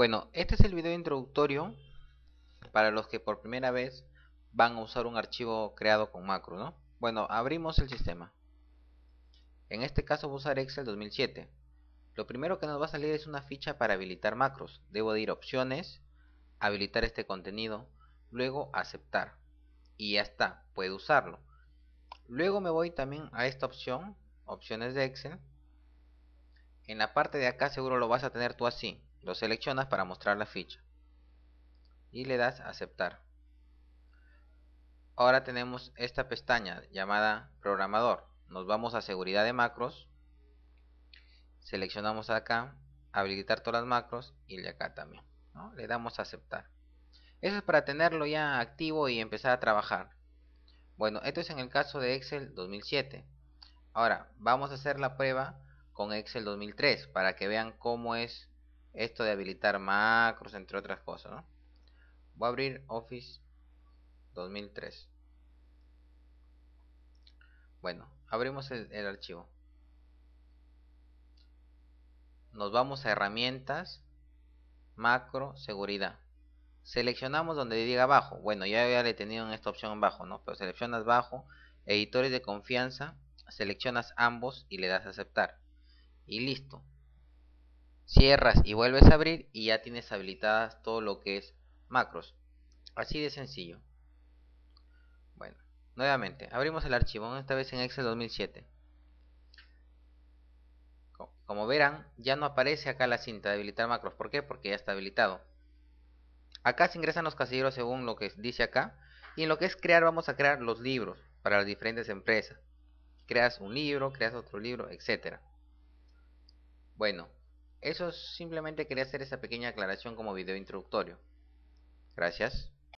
Bueno, este es el video introductorio para los que por primera vez van a usar un archivo creado con macro, ¿no? Bueno, abrimos el sistema. En este caso voy a usar Excel 2007. Lo primero que nos va a salir es una ficha para habilitar macros. Debo de ir a opciones, habilitar este contenido, luego aceptar. Y ya está, puedo usarlo. Luego me voy también a esta opción, opciones de Excel. En la parte de acá seguro lo vas a tener tú así. Lo seleccionas para mostrar la ficha. Y le das aceptar. Ahora tenemos esta pestaña llamada programador. Nos vamos a seguridad de macros. Seleccionamos acá, habilitar todas las macros y acá también. Le damos a aceptar. Eso es para tenerlo ya activo y empezar a trabajar. Bueno, esto es en el caso de Excel 2007. Ahora, vamos a hacer la prueba con Excel 2003 para que vean cómo es esto de habilitar macros, entre otras cosas. ¿no? Voy a abrir Office 2003. Bueno, abrimos el, archivo. Nos vamos a herramientas, macro, seguridad. Seleccionamos donde diga abajo. Bueno, ya, ya le he tenido en esta opción abajo, ¿no? Pero seleccionas bajo, editores de confianza, seleccionas ambos y le das a aceptar. Y listo cierras y vuelves a abrir y ya tienes habilitadas todo lo que es macros. Así de sencillo. Bueno nuevamente abrimos el archivo esta vez en Excel 2007 como verán ya no aparece acá la cinta de habilitar macros. ¿por qué? porque ya está habilitado. Acá se ingresan los casilleros según lo que dice acá. Y en lo que es crear vamos a crear los libros para las diferentes empresas. Creas un libro, creas otro libro, etcétera. Bueno eso simplemente quería hacer esa pequeña aclaración como video introductorio. Gracias.